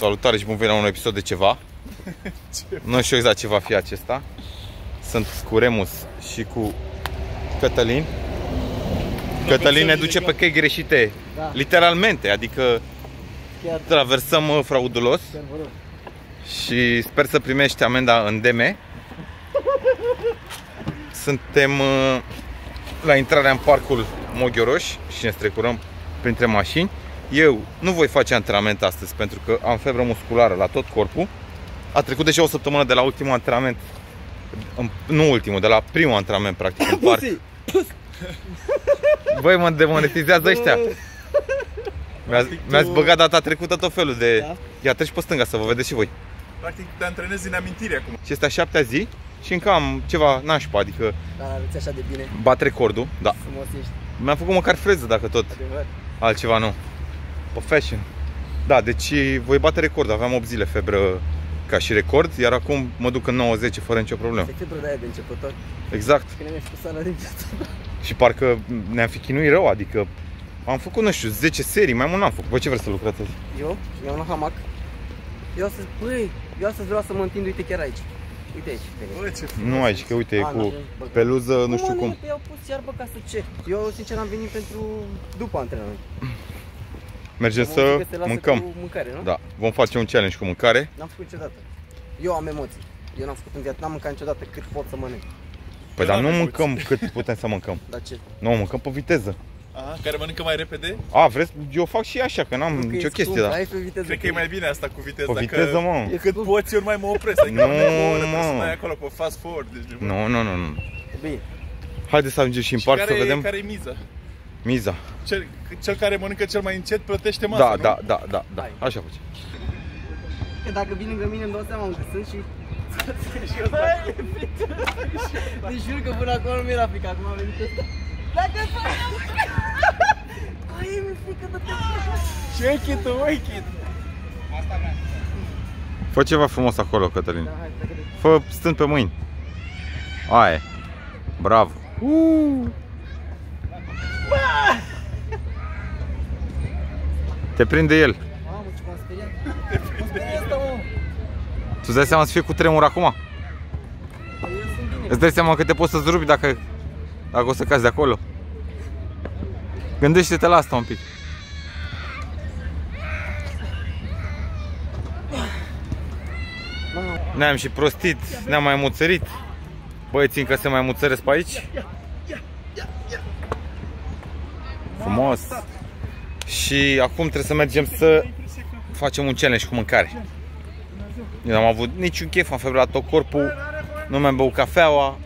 Salutare și bun venit la un episod de ceva. nu știu exact ce va fi acesta. Sunt cu Remus și cu Cătălin. Cătălin ne duce pe căi greșite, Da. literalmente, adică Chiar, traversăm uh, fraudulos chiar vă rog. și sper să primești amenda în DM. Suntem uh, la intrarea în parcul Moghioroș și ne strecurăm printre mașini. Eu nu voi face antrenament astăzi pentru că am febră musculară la tot corpul. A trecut deja o săptămână de la ultimul antrenament, în- nu ultimul, de la primul antrenament practic în parc. Băi, mă demonetizează ăștia. Mi-ați, Practic tu- mi-ați băgat data trecută tot felul de... Da. Ia treci pe stânga să vă vedeți și voi. Practic te antrenezi din amintire acum. Și este a șaptea zi și încă am ceva nașpa, adică Dar arăți așa de bine. bat recordul, da. Frumos ești. Mi-am făcut măcar freză dacă tot, Adevăr. altceva nu. Pe fashion. Da, deci voi bate record, aveam 8 zile febră ca și record, iar acum mă duc în 90 fără nicio problemă. Se febră de aia de începător. Exact. Că ne-am făcut sala din viață. Și parcă ne-am fi chinuit rău, adică am făcut, nu știu, 10 serii, mai mult n-am făcut. Voi ce vreți să lucrați azi? Eu mi-am luat hamac. Eu astăzi, băi, eu astăzi vreau să mă întind, uite chiar aici. Uite aici. pe mine. Bă, ce Nu aici, că uite, e A, cu n-avem, bă. peluză, nu știu mă, cum. Păi au pus iarbă ca să ce? Eu sincer am venit pentru după antrenament. Mergem Am auzit să că se lasă mâncăm. Cu mâncare, nu? Da, vom face un challenge cu mâncare. N-am făcut niciodată. Eu am emoții. Eu n-am făcut în viață, n-am mâncat niciodată cât pot să mănânc. Păi Eu dar nu n-am mâncăm cât putem să mâncăm. Dar ce? Nu, mâncăm pe viteză. Aha, care mănâncă mai repede? A, vreți? Eu fac și așa, că n-am Nu, că nicio e chestie, scump, da. Hai pe viteză. Cred că e mai bine asta cu viteză. Pe viteză, mă. E Cât scump. poți, eu nu mai mă opresc. Adică Nu, am nevoie oră, trebuie să mă. mai acolo pe fast forward. Deci, bă. Nu, nu, nu, nu. Bine. Haideți să ajungem și în Și parc care, să vedem care e miza? Miza. Cel, cel care mănâncă cel mai încet plătește masa, Da, nu? da, da, da, da. Hai. Așa face. Că dacă vin lângă mine îmi dau seama unde sunt și... Deci jur că până acum nu mi-era frică, acum a venit ăsta. Dacă Băi, mi-e frică de te Ce chit, măi, chit. Fă ceva frumos acolo, Cătălin. Da, hai, plecă de... Fă stând pe mâini. Aia e. Bravo. Uh. Te prinde el. Mamă, ce m-am speriat. M-am speriat asta, mă. Tu îți dai seama să fie cu tremur acum? Păi eu sunt bine. Îți dai seama că te poți să-ți rupi dacă, dacă o să cazi de acolo? Gândește-te la asta un pic. Mamă, Ne-am și prostit, ne-am mai muțărit. Băieții încă se mai muțăresc pe aici. Frumos. Și acum trebuie să mergem să facem un challenge cu mâncare. Eu n-am avut niciun chef, am febrat tot corpul, nu mi-am băut cafeaua.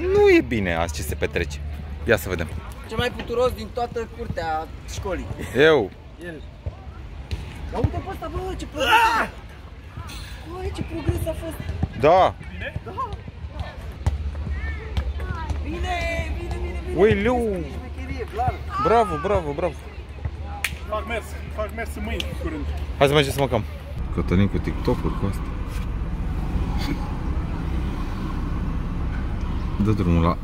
Nu e bine azi ce se petrece. Ia să vedem. Cel mai puturos din toată curtea școlii. Eu, El. Dar uite pe ăsta, bă, ce progres! Băi, ce progres a fost! da, Bine, bine, bine, bine! Ui, leu. Șmecherie, clar! bravo, bravo, bravo. Fac mers, fac mers în mâini, curând. Hai să mergem să mâncăm. Cătălin cu TikTok-uri cu asta. Dă drumul la...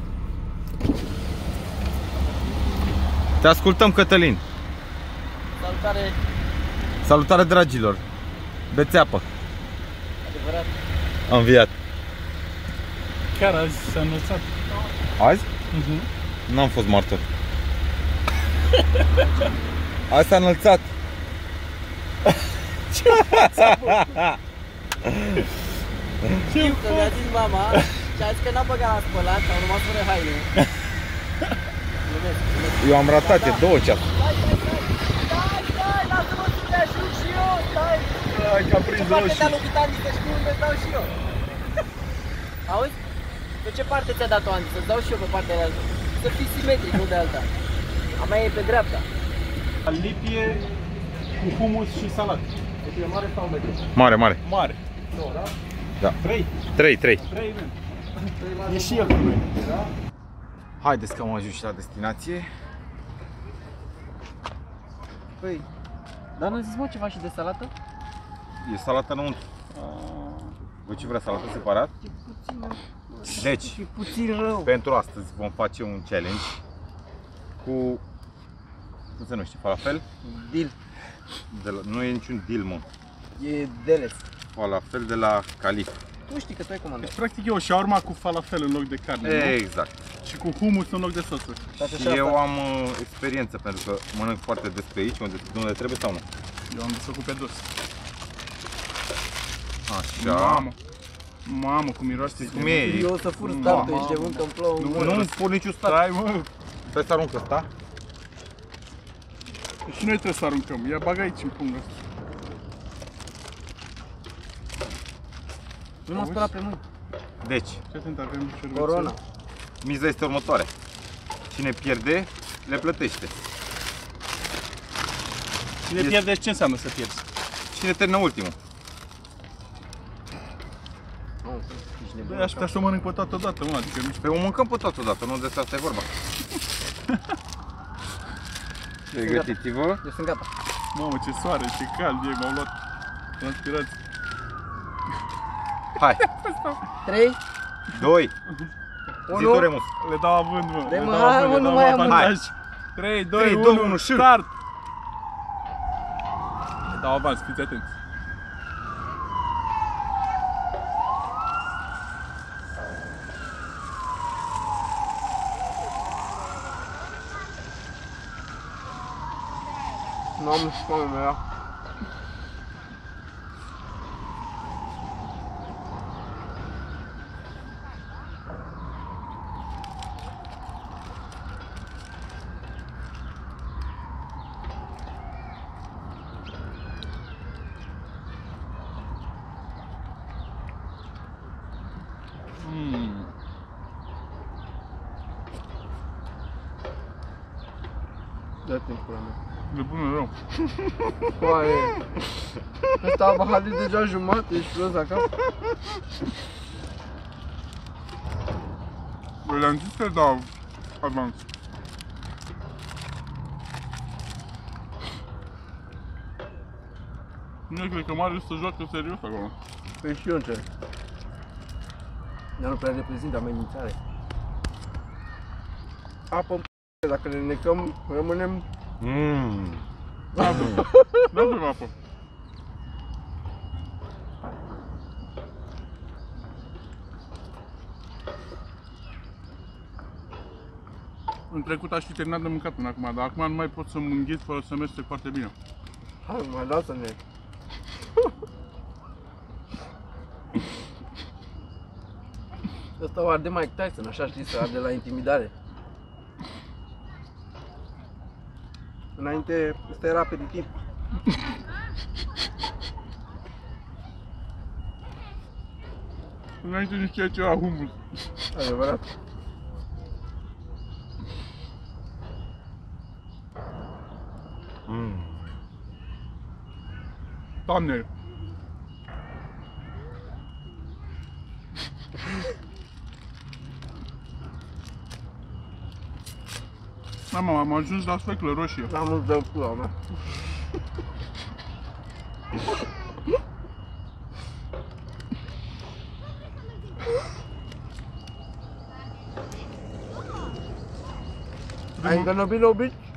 Te ascultăm, Cătălin. Salutare! Salutare, dragilor. Beți apă. Adevărat! Am înviat. Chiar azi s-a înălțat. Azi? Mhm. N-am fost martor. Azi s-a înălțat. Știu că mi-a zis mama și a zis că n-a băgat la spălat, au rămas fără haine. Glumesc, glumesc. Eu am ratat, e două ceas. Stai, stai, stai! Stai, stai, lasă-mă să te ajut și eu, stai! Hai că a Ce prins parte roșii. te-a lovit Andy, să știu unde stau și eu? Auzi? Pe ce parte ți-a dat-o Andy? Să-ți dau și eu pe partea de alta. Să fii simetric, nu de alta. A mea e pe dreapta. Lipie cu humus și salat. Deci e mare sau mediu? Mare, mare. Mare. Da. Trei. Trei, trei. Trei, men. E și el cu noi. Haideți că am ajuns și la destinație. Păi, dar nu zis mă ceva și de salată? E salata înăuntru. Voi ce vrea salată separat? E puțin, rău. Deci, e puțin rău. pentru astăzi vom face un challenge cu, cum se numește, falafel? Deal. De la, nu e niciun deal, mă. E deles. Falafel de la Calif. Tu știi că tu ai comandat. Practic e o shawarma cu falafel în loc de carne, nu? Exact. Și cu hummus în loc de sosuri. Face Și și eu asta. am uh, experiență pentru că mănânc foarte des pe aici, unde, unde trebuie sau nu. Eu am desfăcut pe dos. Așa. Mamă. Mamă, cum miroase. Știți cum e? Eu o să fur startul, Mamă. ești de mâncă în plouă. Nu, Nu, Nu îmi pun niciun stat. Stai, mă. Stai să arunc ăsta. Și noi trebuie să aruncăm. Ia bag aici în pungă. nu mă spăla pe mâini. Deci, Ce atent avem șervețel. Corona. miza este următoare. Cine pierde, le plătește. Cine pierde, ce înseamnă să pierzi? Cine termină ultimul. Nu, ești nebun. Băi, aș putea să o mănânc pe toată dată, mă, adică nu știu. Pe o mâncăm pe toată dată, nu despre asta e vorba. Pregătiți-vă. Eu sunt gata. Mamă, ce soare, ce cald e, m-au luat transpirați. Hai. 3, 2. Zi 1. tu, Remus. Le dau având, mă. Dai, le mă, dau hai, având, mă, le nu dau mai am avantaj. 3, 2, 3, 1, 2, 1, și- start! Le dau avans, fiți atenți. Mamă, mamă mea. Mm. Dă-te în pula mea. De bună rău. Coaie. Ăsta a bahat de deja jumătate, ești prost la cap. Băi, le-am zis că le dau avans. Nu cred că Marius să joacă serios acolo. Păi și eu încerc. Dar nu prea reprezintă amenințare. Apă în p- dacă ne necăm, rămânem... Mm. Apă. Nu avem apă. În trecut aș fi terminat de mâncat până acum, dar acum nu mai pot să mă înghiț fără să mestec foarte bine. Hai, mai lasă-ne. Ăsta o arde Mike Tyson, așa știi, să arde la intimidare. Înainte, ăsta era aperitiv. Înainte nu știa ce era hummus. Adevărat. Mm. Doamne! самого мальчуна засвекла роща. Там он засвекла, да. I'm gonna be no bitch.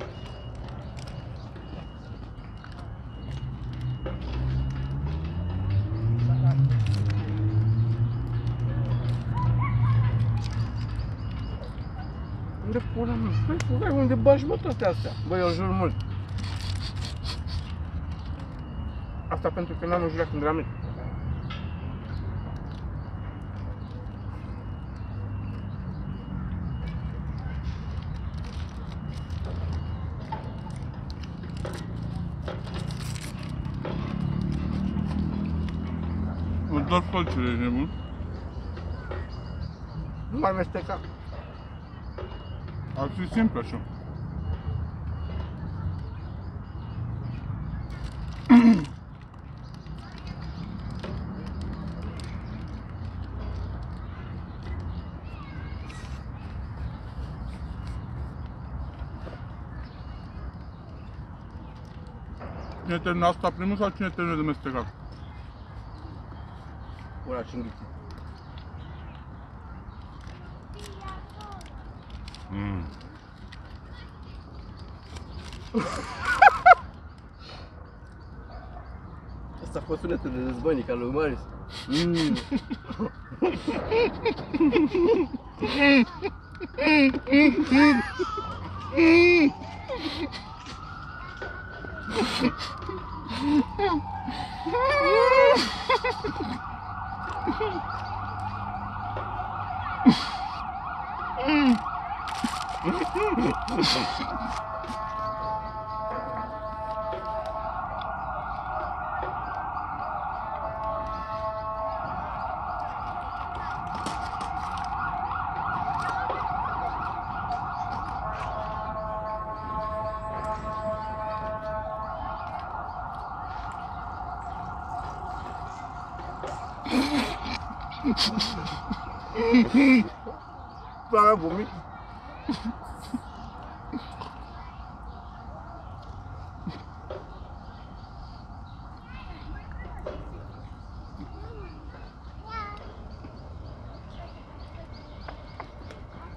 Unde pula mea? Stai, stai, unde bagi mă toate astea? Băi, eu jur mult. Asta pentru că n-am jurat când eram mic. Mă dor colțurile, ești nebun. Nu mai mesteca. Ar fi simplu așa. Cine termină asta primul sau cine termină de mestecat? Ura cinghiții. Mm. Asta a fost sunetul de războinic al lui Marius. Mm. 음. 사람 몸이?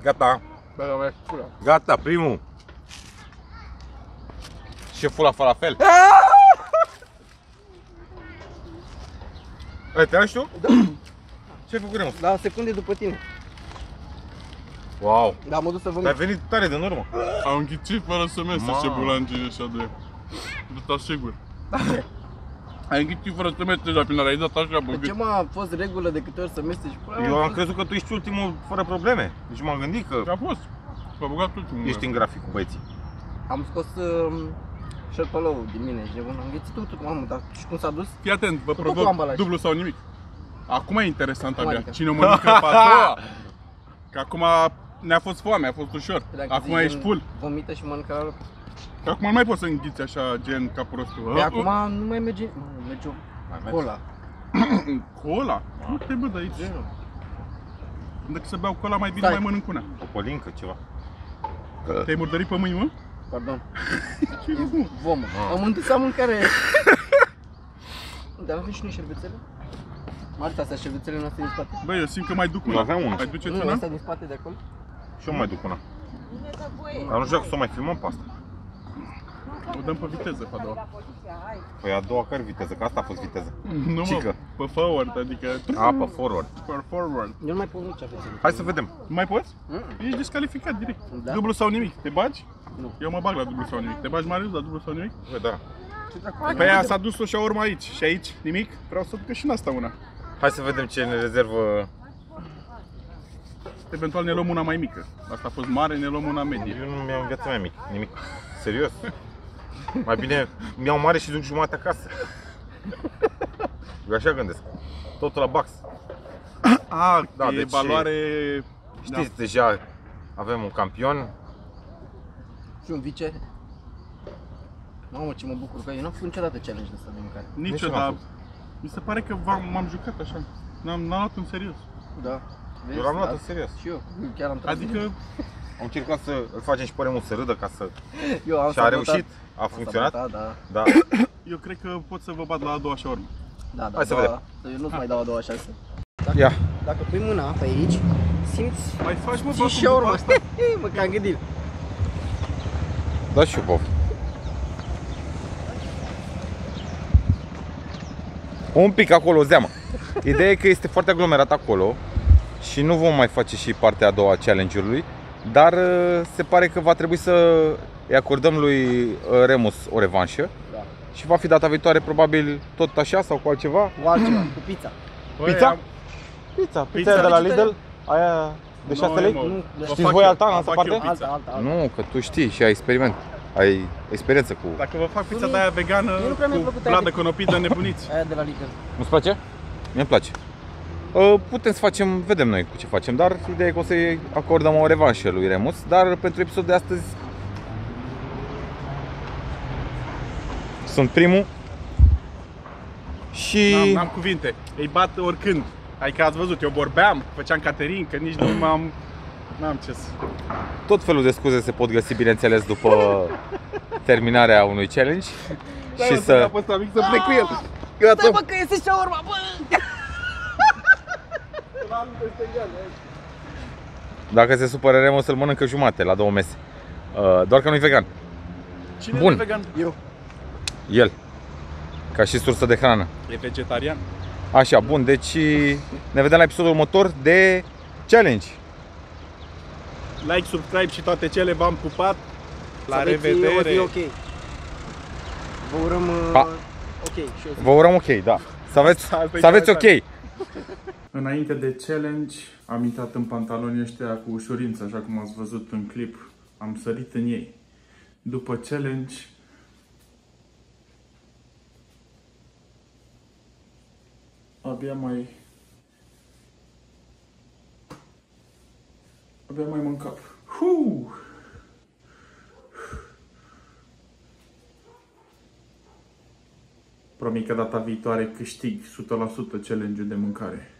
Gata, Bă, mai pula. gata, primul. Șeful la falafel. Ai te tu? Da. Ce ai făcut, Remus? Da, secunde după tine. Wow, Da, mă duc să ai vomit. venit tare din urmă. Au înghicit fără să mese ce Mamă. bulangii ăștia de... De te asigur. Ai înghicit fără să mese deja prin ai dat așa, bă, De ce gât. mă a fost regulă de câte ori să mesteci? Eu am crezut că tu ești ultimul fără probleme. Deci m-am gândit că A fost. S-a băgat ultimul. ești în grafic cu băieții. Am scos um, șerpălou din mine, ești nebun, am ghețit totul, mamă, dar și cum s-a dus? Fii atent, vă Cu provoc ambalaj. dublu sau nimic. Acum e interesant Cum abia. adică? Cine mănâncă pe a doua? Că acum ne-a fost foame, a fost ușor. Dacă Acum zici ești gen full. Vomită și mănâncă la loc. Că acum nu mai poți să înghiți așa, gen ca prostul. Pe acum nu mai merge, nu, merge cola. Cola? Nu te bă de aici. Genul. Dacă să beau cola mai bine, Stai. mai mănânc una. O polincă, ceva. Te-ai murdărit pe mâini, mă? Pardon. Ce e, mă? Vomă. Ah. Am întâlnit să mâncare. Dar avem și noi șervețele? Marta, astea șervețele noastre din spate? Băi, eu simt că mai duc Eu una. aveam una. Mai duceți Nu, una? astea din spate de acolo? Și eu mai duc una. Dar nu știu dacă să o mai filmăm pe asta. O dăm pe viteză, pe a doua. Păi a doua care viteză? Că asta a fost viteză. Nu, mă, Cică. pe forward, adică... A, pe forward. Pe forward. Eu nu mai pun nici aveți. Hai să vedem. Mai poți? Mm. Ești descalificat direct. Da. Dublu sau nimic. Te bagi? Nu. Eu mă bag la dublu sau nimic. Te bagi, Marius, la dublu sau nimic? Bă, da. Pe aia s-a dus o și urmă aici. Și aici nimic. Vreau să duc și în asta una. Hai să vedem ce ne rezervă. Eventual ne luăm una mai mică. Asta a fost mare, ne luăm una medie. Eu nu mi-am în viața mea mic. Nimic. Serios. Mai bine mi-au mare și duc jumătate acasă. Eu așa gândesc. Totul la box. A, Da, da, e deci- valoare... Știți, deja avem un campion. Și un vice. Mamă, ce mă bucur că eu n-am făcut niciodată challenge de asta de mâncare. Nici Nici eu, eu n-am dar făcut. mi se pare că v-am, m-am jucat așa. N-am, n-am luat în serios. Da. Vezi? Eu l-am luat Da. în serios. Și eu, chiar am tras Adică, Am încercat să îl facem și pe Remus să râdă ca să... eu am Și a sabotat. reușit, a Am funcționat. sabotat, da. Da. eu cred că pot să vă bat la a doua și urmă. Da, da, Hai să da, vedem. Eu nu-ți mai dau a doua șansă. Ia. Dacă pui mâna pe aici, simți Mai faci, mă, și bă, și cum după urmă. asta? mă, că am gândit. Da și eu, Bob. Un pic acolo, o zeamă. Ideea e că este foarte aglomerat acolo și nu vom mai face și partea a doua a challenge-ului, dar uh, se pare că va trebui să îi acordăm lui uh, Remus o revanșă Da. și va fi data viitoare probabil tot așa sau cu altceva. Cu altceva, cu pizza. Băi, Pizza? am- Pizza, Pizza pizza de la vegetarian. Lidl, aia de 6 Nu, lei? mă, Nu, vă Știți fac voi eu, alta în vă altă fac parte? eu pizza. Alta, alta, alta. Nu, că tu știi și ai experiment. Ai experiență cu... Dacă vă fac pizza Nu, de aia vegană mie nu prea mi-a cu plăcut aia bladă de- conopidă nebuniți. Aia de la Lidl. Nu-ți place? Mie îmi place. Uh, Putem să facem, vedem noi cu ce facem, dar ideea e că o să-i acordăm o revanșă lui Remus, dar pentru episodul de astăzi sunt primul și N-am, n-am cuvinte. Îi bat oricând. Adică ați văzut, eu vorbeam, făceam Caterin, că nici nu m-am... N-am ce să... tot felul de scuze se pot găsi, bineînțeles, după terminarea unui challenge și să... Pe ăsta mic să plec cu el. Stai Gata. bă că este și urma, bă! Dacă se supără Remus, îl mănâncă jumate la două mese. Uh, Doar că nu-i vegan. Cine Bun. e vegan? Eu. El. ca și sursă de hrană. E vegetarian? Așa, bun, deci ne vedem la episodul următor de challenge. Like, subscribe și toate cele, v-am pupat. La Să aveți revedere! o zi ok. Vă urăm uh, Pa. ok și o zi. Vă urăm ok, da. Să aveți, Asta e să aveți interesant. ok. Înainte de challenge, am intrat în pantalonii ăștia cu ușurință, așa cum ați văzut în clip. Am sărit în ei. După challenge, abia mai... Abia mai mă cap. Huu! Promit că data viitoare câștig 100% challenge-ul de mâncare.